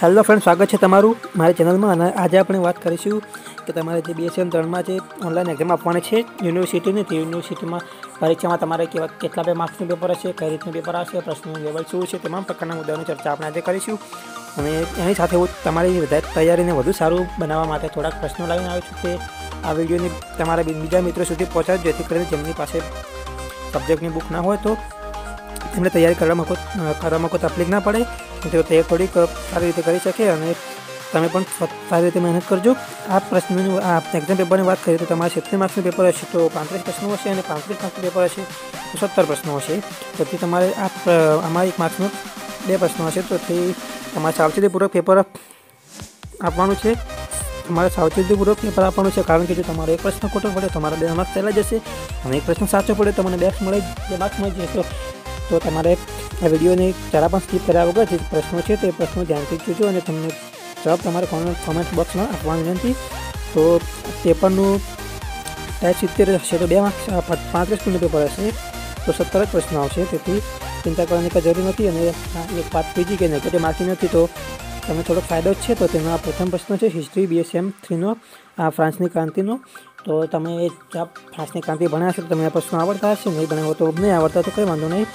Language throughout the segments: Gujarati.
હેલો ફ્રેન્ડ, સ્વાગત છે તમારું મારી ચેનલમાં અને આજે આપણે વાત કરીશું કે તમારે જે બીએસએમ ત્રણમાં જે ઓનલાઈન એક્ઝામ આપવાની છે યુનિવર્સિટીની તે યુનિવર્સિટીમાં પરીક્ષામાં તમારે કેવા, કેટલા બે માર્ક્સનું પેપર હશે, કઈ રીતનું પેપર હશે પ્રશ્નનું લેવલ શું છે, તમામ પ્રકારના મુદ્દાઓની ચર્ચા આપણે આજે કરીશું. અને એની સાથે હું તમારી તૈયારીને વધુ સારું બનાવવા માટે થોડાક પ્રશ્નો લાવીને આવ્યો છું કે આ વિડીયોની તમારા બીજા મિત્રો સુધી પહોંચાડજો, જેથી કરીને જેમની પાસે સબ્જેક્ટની બુક ના હોય તો એમને તૈયારી કરવામાં કરવામાં કોઈ તકલીફ ના પડે. તો તે થોડીક સારી રીતે કરી શકે અને તમે પણ સારી રીતે મહેનત કરજો. આ પ્રશ્નની આ એક્ઝામ પેપરની વાત કરીએ તો તમારે સિત્તેર માર્ક્સનું પેપર હશે, તો પાંત્રીસ પ્રશ્નો હશે અને પાંત્રીસ માર્ક્સનું પેપર હશે, તો સત્તર પ્રશ્નો હશે. તો તમારે આ આમાં એક માર્ક્સનું બે પ્રશ્નો હશે, તો તે તમારે સાવચેતીપૂર્વક પેપર આપવાનું છે. તમારે સાવચેતીપૂર્વક પેપર આપવાનું છે, કારણ કે જો તમારો એક પ્રશ્ન ખોટો પડે, તમારા બે માર્ક્સ પહેલાં જશે અને એક પ્રશ્ન સાચો પડે, તો મને બે મળે બે માર્ક્સ મળી જશે તો તમારે આ વિડીયોને જરા પણ સ્કીપ કર્યા વગર જે પ્રશ્નો છે તે પ્રશ્નો ધ્યાનથી જોજો અને તમને જવાબ તમારે કોમેન્ટ બોક્સમાં આપવાની વિનંતી. તો પેપરનું ટાઈપ સિત્તેર હશે તો બે માર્ક્સ પાંત્રીસ મિનિટ પેપર હશે. તો સત્તર જ પ્રશ્નો આવશે, તેથી ચિંતા કરવાની કંઈ જરૂર નથી અને એક વાત બીજી કે નેગેટિવ માર્કિંગ નથી તો તમને થોડોક ફાયદો જ છે. તો તેનો આ પ્રથમ પ્રશ્ન છે હિસ્ટ્રી બીએસએમ થ્રીનો આ ફ્રાન્સની ક્રાંતિનો. તો તમે ફાસ્ટની ક્રાંતિ ભણ્યા છો તમને આ પ્રશ્નો આવડતા હશે, નહીં ભણ્યા તો નહીં આવડતા, તો કંઈ વાંધો નહીં.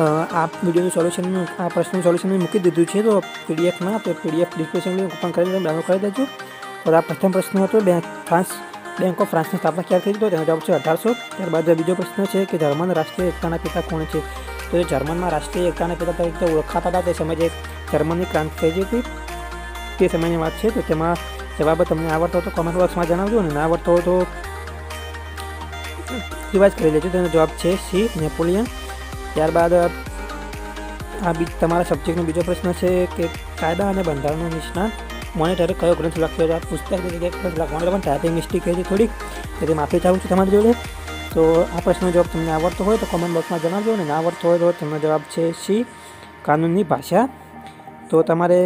આ વિડીયોનું સોલ્યુશન આ પ્રશ્નનું સોલ્યુશન મૂકી દીધું છે, તો પીડીએફમાં તો પીડીએફ ડિસ્ક્રિપ્શન ઓપન કરી ડાઉનલોડ કરી દેજો. તો આ પ્રથમ પ્રશ્ન હતો, બેંક ફ્રાન્સ, બેંક ઓફ ફ્રાન્સની સ્થાપના ક્યારે થઈ તો તેનો જવાબ છે અઢારસો. ત્યારબાદ બીજો પ્રશ્ન છે કે જર્મન રાષ્ટ્રીય એકતાના પિતા કોણ છે? તો એ જર્મનમાં રાષ્ટ્રીય એકતાના પિતા તરીકે ઓળખાતા હતા, તે સમયે જર્મનની ક્રાંતિ થઈ હતી, તે સમયની વાત છે, તો તેમાં જવાબ તમને આવડતો તો કોમેન્ટ બોક્સમાં જણાવજો ને ના આવડતો તો રિવાઇઝ કરી લેજો. તેનો જવાબ છે સી, નેપોલિયન. ત્યારબાદ આ બી તમારા સબ્જેક્ટનો બીજો પ્રશ્ન છે કે કાયદા અને બંધારણનો નિષ્ણાત મોનિટરે કયો ગ્રંથ લખ્યો છે? પુસ્તક લખવાનું પણ ટાઈપિંગ મિસ્ટેક થઈ છે થોડીક. તેથી માફી ચાહું છું તમારી જોડે. તો આ પ્રશ્નનો જવાબ તમને આવડતો હોય તો કોમેન્ટ બોક્સમાં જણાવજો અને ના આવડતો હોય તો તેમનો જવાબ છે સી કાનૂનની ભાષા. તો તમારે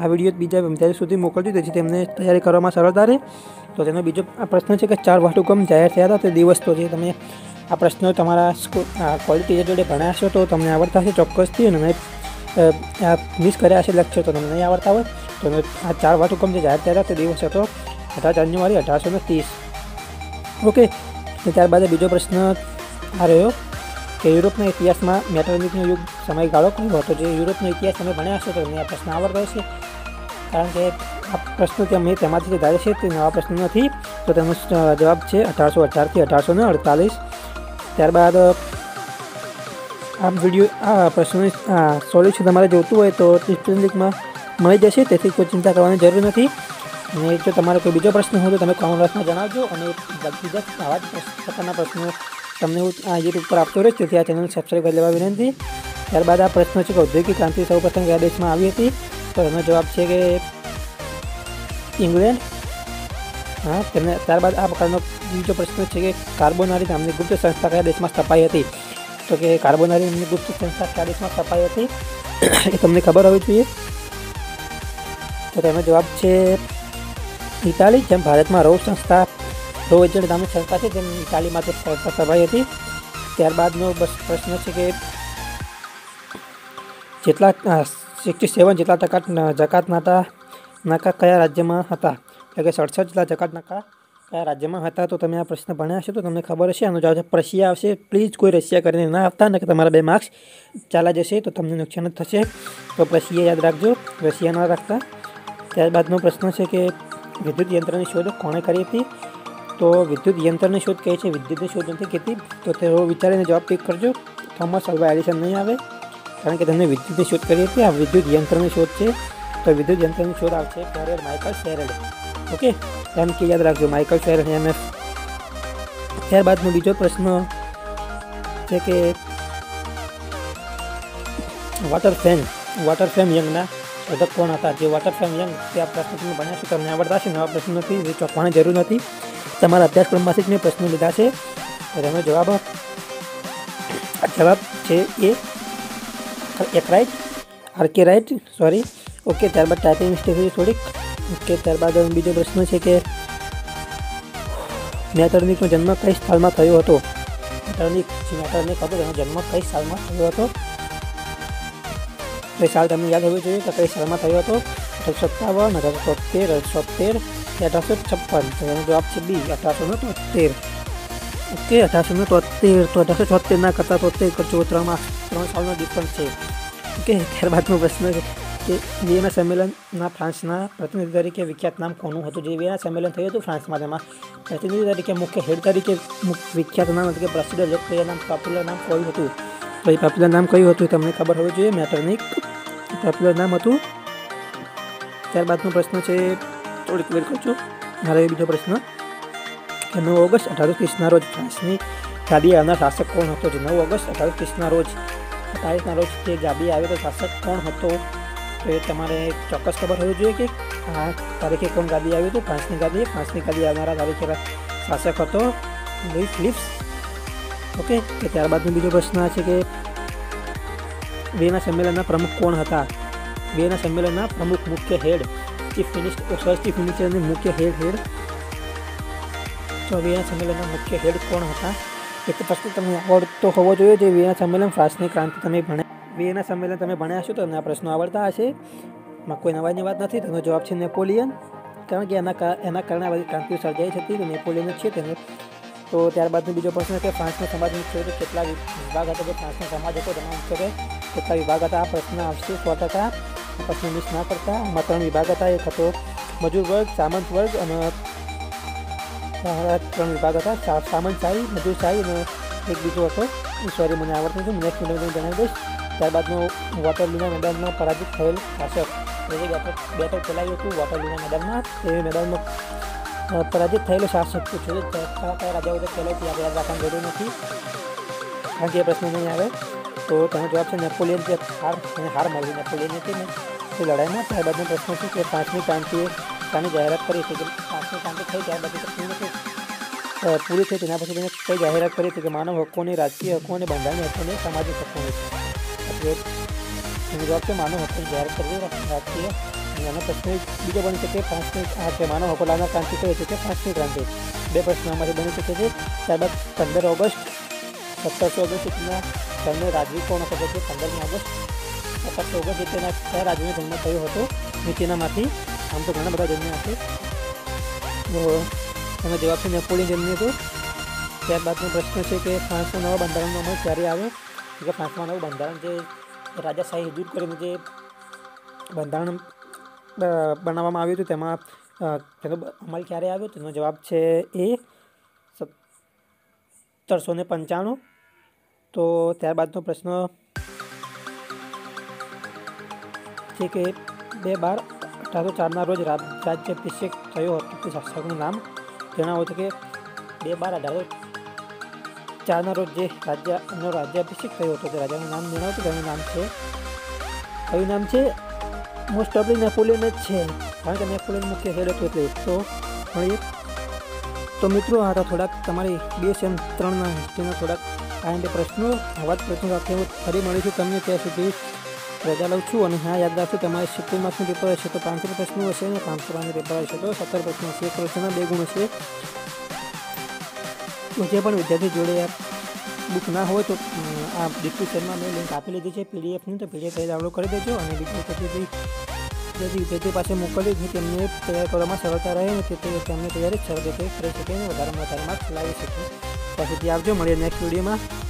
આ વીડિયો બીજા વિદ્યાર્થી સુધી મોકલજો. જેથી તેમને તૈયારી કરવામાં સરળતા રહે. તો તેનો બીજો આ પ્રશ્ન છે કે ચાર વાટુકમ જાહેર થયા હતા તે દિવસ તો જે તમે આ પ્રશ્નો તમારા ક્વોલિટી જોડે ભણ્યા છો તો તમને આવડતા હશે ચોક્કસથી અને મિસ કર્યા હશે લક્ષ્ય તો તમને નહીં આવડતા હોય. તો આ ચાર વાટુકમ જે જાહેર થયા હતા તે દિવસ હતો અઢાર જાન્યુઆરી અઢારસો ને ત્રીસ. ઓકે ત્યારબાદ બીજો પ્રશ્ન આ રહ્યો કે યુરોપના ઇતિહાસમાં મેટર્નિકનો યુગ સમયગાળો કયો હતો? જે યુરોપનો ઇતિહાસ તમે ભણ્યા હશો તો તમને આ પ્રશ્ન આવડતો હશે. કારણ કે આ પ્રશ્નો કે મેં તેમાંથી ધારે છે તે નવા પ્રશ્ન નથી તો તેનો જવાબ છે અઢારસો અઢારથી અઢારસો ને અડતાલીસ. ત્યારબાદ, આ વીડિયો, આ પ્રશ્નોની સોલ્યુશન તમારે જોતું હોય તો લિંકમાં મળી જશે, તેથી કોઈ ચિંતા કરવાની જરૂર નથી. અને જો તમારો કોઈ બીજો પ્રશ્ન હોય તો તમે કોમેન્ટ બોક્સમાં જણાવજો અને બીજા આવા જ પ્રકારના પ્રશ્નો તમને હું આ યુટ્યુબ પર આપતો રહીશ, તેથી આ ચેનલ સબસ્ક્રાઈબ કરી લેવા વિનંતી. ત્યારબાદ આ પ્રશ્ન છે કે ઔદ્યોગિક ક્રાંતિ સૌપ્રથમ કયા દેશમાં આવી હતી? તો એનો જવાબ છે કે ઇંગ્લેન્ડ હા તેમને ત્યારબાદ આ પ્રકારનો બીજો પ્રશ્ન છે કે કાર્બોનારી નામની ગુપ્ત સંસ્થા કયા દેશમાં સ્થપાઈ હતી તો કે કાર્બોનારી નામની ગુપ્ત સંસ્થા કયા દેશમાં સ્થપાઈ હતી એ તમને ખબર હોવી જોઈએ તો તેનો જવાબ છે ઇટાલી જેમ ભારતમાં રો સંસ્થા રો એજન્ટ નામની સંસ્થા છે જેમ ઇટાલીમાં તે સંસ્થા સ્થપાઈ હતી ત્યારબાદનો બસ પ્રશ્ન છે કે જેટલા સિક્સટી સેવન જેટલા ટકા જકાત નાતા નાકા કયા રાજ્યમાં હતા એટલે કે સડસઠ જેટલા જકાત નાકા કયા રાજ્યમાં હતા તો તમે આ પ્રશ્ન ભણ્યા હશે તો તમને ખબર હશે આનો જવાબ રશિયા આવશે પ્લીઝ કોઈ રશિયા કરીને ના આપતા ને કે તમારા બે માર્ક્સ ચાલા જશે તો તમને નુકસાન જ થશે તો રશિયા યાદ રાખજો રશિયા ના રાખતા ત્યારબાદનો પ્રશ્ન છે કે વિદ્યુત યંત્રની શોધ કોણે કરી હતી તો વિદ્યુત યંત્રની શોધ કહે છે વિદ્યુતની શોધ નથી કહેતી તો તેઓ વિચારીને જવાબ પિક કરજો થોમસ અલ્વા એડિશન નહીં આવે કારણ કે તેમણે વિદ્યુતની શોધ કરી હતી આ વિદ્યુત યંત્રની શોધ છે તો વિદ્યુત યંત્રની શોધ આવશે ફેરેડ માઇકલ ફેરેડ ઓકે એમ કે યાદ રાખજો માઇકલ ફેરેડ એમ એફ ત્યારબાદનો બીજો પ્રશ્ન છે કે વોટર ફેન વોટર ફેમ યંગના શોધક કોણ હતા જે વોટર ફેમ યંગ તે આ પ્રશ્ન તમે ભણ્યા છો તમને આવડતા છે નવા પ્રશ્ન નથી એ ચોંકવાની જરૂર નથી તમારા અભ્યાસક્રમમાંથી જ મેં પ્રશ્નો લીધા છે તેનો જવાબ જવાબ છે એ એક right R K right sorry okay ત્યારબાદ ટાઈપિંગ મિસ્ટેક થોડીક ઓકે ત્યારબાદ બીજો પ્રશ્ન છે કે મેટર્નિકનો જન્મ કઈ સ્થળમાં થયો હતો મેટર્નિક જે મેટર્નિક હતો તેનો જન્મ કઈ સાલમાં થયો હતો તો એ સાલ તમને યાદ હોવી જોઈએ કે કઈ સાલમાં થયો હતો અઢારસો સત્તાવન અઢારસો તોતેર અઢારસો તોતેર અઢારસો છપ્પન તો એનો જવાબ છે બી અઢારસો ને તોતેર ઓકે અઢારસો ને તોતેર તો અઢારસો છોતેરના કરતાં તોતેર કરજો ત્રણ ત્રણ સાલનો ડિફરન્સ છે. ઓકે, ત્યારબાદનો પ્રશ્ન છે કે વિયેના સંમેલનના ફ્રાન્સના પ્રતિનિધિ તરીકે વિખ્યાત નામ કોનું હતું? જે વિયેના સંમેલન થયું હતું ફ્રાન્સમાં, તેમાં પ્રતિનિધિ તરીકે મુખ્ય હેડ તરીકે વિખ્યાત નામ હતું કે પ્રસિદ્ધ લોકપ્રિય નામ પોપ્યુલર નામ કયું હતું? ભાઈ પોપ્યુલર નામ કયું હતું? તમને ખબર હોવી જોઈએ મેટરનિક પોપ્યુલર નામ હતું? ત્યારબાદનો પ્રશ્ન છે, થોડીક વેર કરજો. મારે બીજો પ્રશ્ન. કે નવ ઓગસ્ટ અઢારસો ત્રીસના રોજ ફ્રાન્સની ગાદી આવનાર શાસક કોણ હતો જે નવ ઓગસ્ટ અઢારસો ત્રીસના રોજ તારીખના રોજ જે ગાદી આવ્યો તો શાસક કોણ હતો તો એ તમારે ચોક્કસ ખબર હોવી જોઈએ કે આ તારીખે કોણ ગાદી આવ્યું હતું ફ્રાન્સની ગાદી ફ્રાન્સની ગાદી આવનારા તારીખે શાસક હતો લુઈ ફિલિપ્સ ઓકે કે ત્યારબાદનો બીજો પ્રશ્ન છે કે વિયેના સંમેલનના પ્રમુખ કોણ હતા વિયેના સંમેલનના પ્રમુખ મુખ્ય head chief minister sir chief મિનિસ્ટરની મુખ્ય હેડ હેડ તો વિયેના સંમેલનના મુખ્ય હેડ કોણ હતા? એ પ્રશ્ન તમને આવડતો હોવો જોઈએ જે વિયેના સંમેલન ફ્રાન્સની ક્રાંતિ તમે ભણ્યા વિયેના સંમેલન તમે ભણ્યા તો તમને આ પ્રશ્નો આવડતા હશે. માં કોઈ નવાની વાત નથી, તેનો જવાબ છે નેપોલિયન. કારણ કે એના એના કારણે આ બધી ક્રાંતિઓ સર્જાઈ હતી નેપોલિયન છે તેને. તો ત્યારબાદનો બીજો પ્રશ્ન છે ફ્રાન્સના સમાજની મુખ્યત્વે કેટલા વિભાગ હતા? જે ફ્રાન્સનો સમાજ હતો તેમાં મુખ્યત્વે કેટલા વિભાગ હતા? આ પ્રશ્ન આવશે સો ટકા. પ્રશ્ન મિસ ના કરતા. આમાં ત્રણ વિભાગ હતા. એક હતો મજૂર વર્ગ, સામંત વર્ગ અને ત્રણ વિભાગ હતા સામંતશાહી મજૂરશાહી અને એક બીજો હતો સોરી મને આવડતું હતું નેક્સ્ટ મિનિટ જણાવી દઈશ ત્યારબાદનો વોટરલીના મેદાનમાં પરાજિત થયેલ શાસક જે બેઠક બેઠક ચલાવ્યું હતું વોટરલીના મેદાનમાં તે મેદાનમાં પરાજિત થયેલો શાસક પૂછ્યો છે કયા કયા રાજાઓ તે પહેલાં યાદ યાદ રાખવાની જરૂર નથી કારણ કે એ પ્રશ્ન નહીં આવે તો તેનો જવાબ છે નેપોલિયન જે હાર એને હાર મળી નેપોલિયન હતી ને તે લડાઈમાં ત્યારબાદનો પ્રશ્ન છે કે પાંચમી ક્રાંતિએ શાની જાહેરાત કરી હતી કે પાંચમી ક્રાંતિ થઈ ત્યારબાદ પૂરી નથી પૂરી થઈ તેના પછી તેને કઈ જાહેરાત કરી હતી કે માનવ હકોની રાજકીય હકો અને બંધારણીય હકોને સામાજિક હકોની એટલે એનો જવાબ છે માનવ હકોની જાહેરાત કરવી રાજકીય અને એનો પ્રશ્ન બીજો બની શકે પાંચમી આ કે માનવ હકો લાવનાર ક્રાંતિ કહે છે કે પાંચમી ક્રાંતિ બે પ્રશ્નો આમાંથી બની શકે છે ત્યારબાદ પંદર ઓગસ્ટ સત્તરસો ઓગણસિત્તેરના જન્મ રાજવી કોણ હતો કે પંદરમી ઓગસ્ટ સત્તરસો ઓગણસિત્તેરના કયા રાજ્યનો જન્મ થયો હતો નીચેનામાંથી આમ તો ઘણા બધા જન્મ્યા હશે તો એનો જવાબ છે નેપોલિયન જન્મ્યું હતું ત્યારબાદનો પ્રશ્ન છે કે ફ્રાન્સનો નવા બંધારણનો અમલ ક્યારે આવ્યો કે ફ્રાન્સમાં નવું બંધારણ જે રાજાશાહી દૂર કરીને જે બંધારણ બનાવવામાં આવ્યું હતું તેમાં તેનો અમલ ક્યારે આવ્યો તેનો જવાબ છે એ સત્તરસો ને પંચાણું તો ત્યારબાદનો પ્રશ્ન છે કે બે બાર અઢારસો ચારના રોજ રાજ્યાભિષેક થયો હતો તે શાસકનું નામ જણાવો છે કે બે બાર અઢારસો ચારના રોજ જે રાજ્યનો રાજ્યાભિષેક થયો હતો તે રાજાનું નામ જણાવો તેનું નામ છે કયું નામ છે મોસ્ટ ઓફલી નેપોલિયન જ છે કારણ કે નેપોલિયન મુખ્ય હેડ હતો એટલે તો મળીએ તો મિત્રો આ થોડાક તમારી બે સેમ ત્રણના હિસ્ટ્રીના થોડાક આ બે પ્રશ્નો આવા જ પ્રશ્નો સાથે હું ફરી મળીશું તમને ત્યાં સુધી રજા લઉં છું અને હા યાદ રાખજો તમારે સિત્તેર માર્ક્સનું પેપર હશે તો પાંચસો પ્રશ્નો હશે અને પાંચસો પાંચનું પેપર હશે તો સત્તર પ્રશ્નો હશે એક પ્રશ્નના બે ગુણ હશે જે પણ વિદ્યાર્થી જોડે બુક ના હોય તો આ ડિસ્ક્રિપ્શનમાં મેં લિંક આપી લીધી છે પીડીએફની તો પીડીએફ ડાઉનલોડ કરી દેજો અને બીજું પછી જે વિદ્યાર્થીઓ પાસે મોકલી છે તેમને તૈયાર કરવામાં સરળતા રહે અને તે તેમની તૈયારી સરળ રીતે કરી શકે અને વધારેમાં વધારે માર્ક્સ લાવી શકે ત્યાં આવજો મળીએ નેક્સ્ટ વિડીયોમાં